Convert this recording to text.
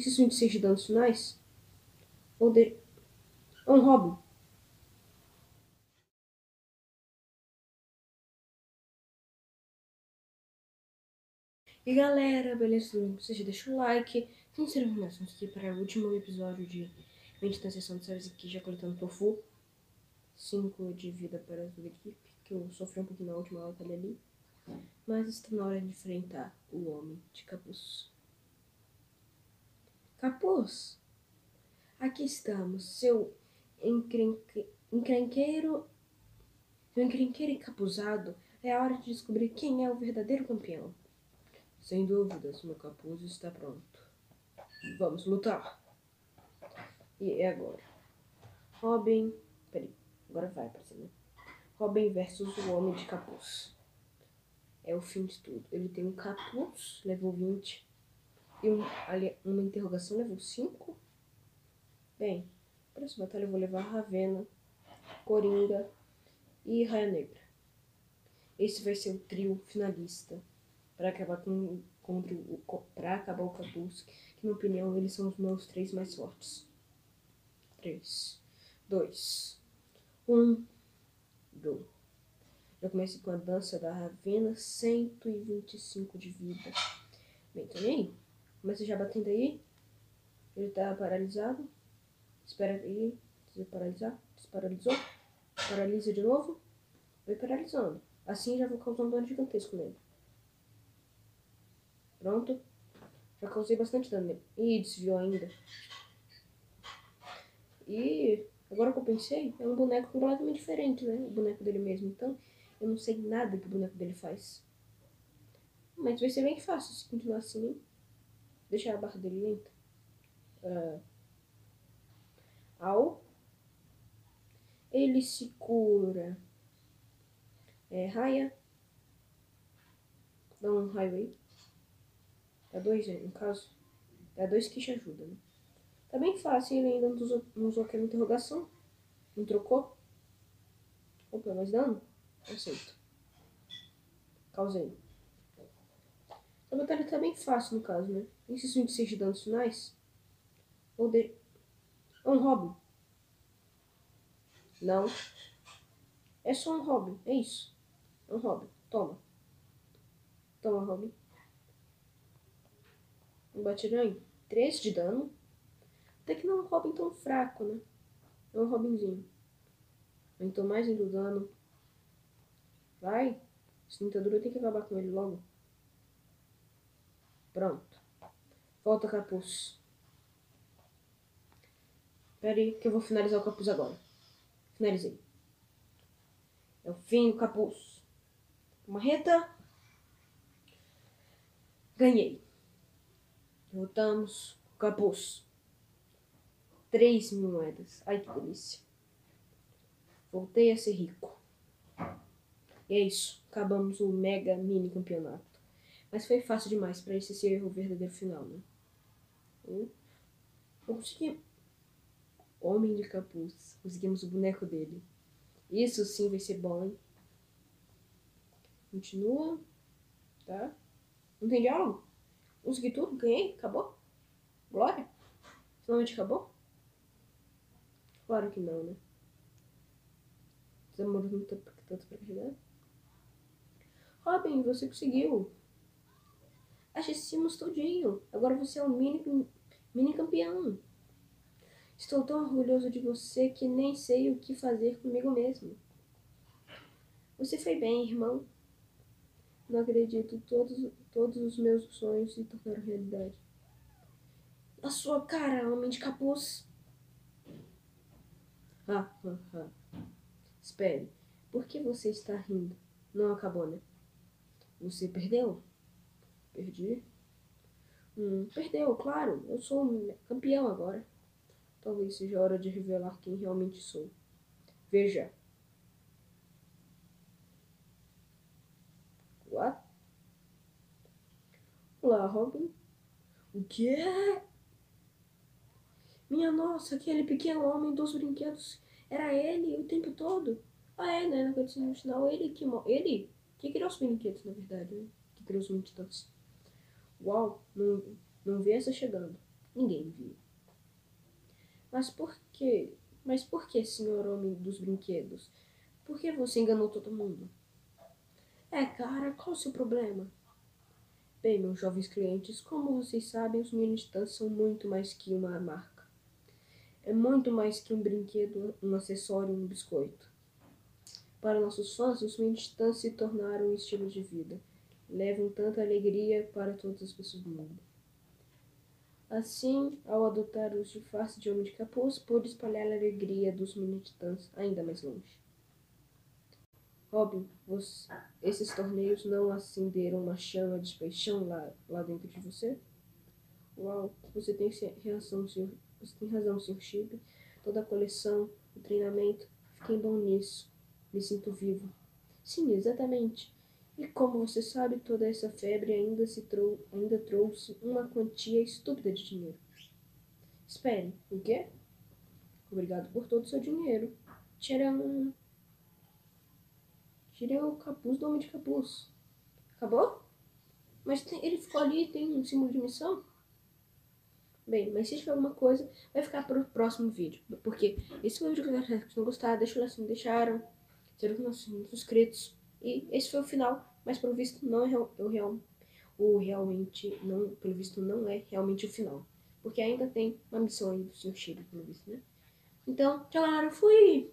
Esses 26 de danos finais? Ou de... É um Robin. E galera, beleza? Já deixa o like. Se inscreva no nosso aqui para o último episódio de 20 da sessão de séries aqui, já coletando tofu. 5 de vida para toda a equipe, que eu sofri um pouquinho na última batalha ali. Mas está na hora de enfrentar o homem de capuz. Capuz! Aqui estamos, seu encrenque... encrenqueiro. Seu encrenqueiro encapuzado. É a hora de descobrir quem é o verdadeiro campeão. Sem dúvidas, meu capuz está pronto. Vamos lutar. E é agora. Robin. Peraí, agora vai pra cima. Robin versus o Homem de Capuz. É o fim de tudo. Ele tem um capuz, level 20. E um, ali, uma interrogação, level 5. Bem, para essa batalha eu vou levar Ravena, Coringa e Raia Negra. Esse vai ser o trio finalista para acabar com, contra o para acabar o capuz, que na opinião eles são os meus três mais fortes. 3, 2, 1, go. Já comecei com a dança da Ravena, 125 de vida. Bem, aí? Começa já batendo aí. Ele tá paralisado. Espera aí. Desparalisar. Desparalisou. Paralisa de novo. Vai paralisando. Assim já vou causar um dano gigantesco nele. Pronto. Já causei bastante dano nele. Ih, desviou ainda. E agora que eu pensei, é um boneco completamente diferente, né? O boneco dele mesmo. Então, eu não sei nada que o boneco dele faz. Mas vai ser bem fácil se continuar assim, hein? Deixar a barra dele lenta. Uh, ao. Ele se cura. É, raia. Dá um raio aí. Dá dois, né, no caso. Dá dois que te ajudam, né? Tá bem fácil, ele ainda não usou, não usou aquela interrogação. Não trocou. Opa, mais dano? Aceito. Causei. A batalha tá bem fácil no caso, né? Esses 26 de danos finais. Ou de... É um Robin. Não. É só um Robin. É isso. É um Robin. Toma. Toma, Robin. Um batiranho. 3 de dano. Até que não é um Robin tão fraco, né? É um Robinzinho. Então mais ainda o dano. Vai. Tentadura tem que acabar com ele logo. Pronto. Volta capuz. Pera aí, que eu vou finalizar o capuz agora. Finalizei. É o fim do capuz. Marreta. Ganhei. Voltamos. Capuz. Três mil moedas. Ai, que delícia. Voltei a ser rico. E é isso. Acabamos o mega mini campeonato. Mas foi fácil demais para esse ser o verdadeiro final, né? Eu consegui. Homem de capuz. Conseguimos o boneco dele. Isso sim vai ser bom, hein? Continua. Tá? Não tem diálogo? Consegui tudo? Ganhei? Acabou? Glória? Finalmente acabou? Claro que não, né? Demorou tanto pra chegar. Robin, você conseguiu. Assistimos tudinho. Agora você é o mini, mini campeão. Estou tão orgulhoso de você que nem sei o que fazer comigo mesmo. Você foi bem, irmão. Não acredito. Todos, todos os meus sonhos se tornaram realidade. A sua cara, homem de capuz. Ah, ah, ah. Espere. Por que você está rindo? Não acabou, né? Você perdeu? Perdi? Hum, perdeu, claro. Eu sou campeão agora. Talvez seja a hora de revelar quem realmente sou. Veja. What? Olá, Robin. O quê? Minha nossa, aquele pequeno homem dos brinquedos. Era ele o tempo todo? Ah, é, né? Na no final, ele que... Ele que criou os brinquedos, na verdade, né? Que criou os brinquedos. Uau, não, não vi essa chegando. Ninguém viu. Mas por que? Mas por que, senhor homem dos brinquedos? Por que você enganou todo mundo? É, cara, qual o seu problema? Bem, meus jovens clientes, como vocês sabem, os mini-titãs são muito mais que uma marca. É muito mais que um brinquedo, um acessório, um biscoito. Para nossos fãs, os mini-titãs se tornaram um estilo de vida. Levam tanta alegria para todas as pessoas do mundo. Assim, ao adotar os de face de homem de capuz, pôde espalhar a alegria dos mini-titãs ainda mais longe. Robin, você, esses torneios não acenderam uma chama de paixão lá, lá dentro de você? Uau, você tem razão, senhor, você tem razão, Sr. Chip. Toda a coleção, o treinamento, fiquei bom nisso. Me sinto vivo. Sim, exatamente. E como você sabe, toda essa febre ainda, se trou ainda trouxe uma quantia estúpida de dinheiro. Espere, o quê? Obrigado por todo o seu dinheiro. Tcharam! Tirei o capuz do homem de capuz. Acabou? Mas tem, ele ficou ali, tem um símbolo de missão? Bem, mas se tiver alguma coisa, vai ficar para o próximo vídeo. Porque esse foi o vídeo que vocês não gostaram, deixa o like se não deixaram. Serão que nós somos inscritos. E esse foi o final, mas pelo visto não é o real, o realmente não, pelo visto não é realmente o final, porque ainda tem uma missão aí do Sr. Chile, pelo visto, né? Então, tchau galera, fui!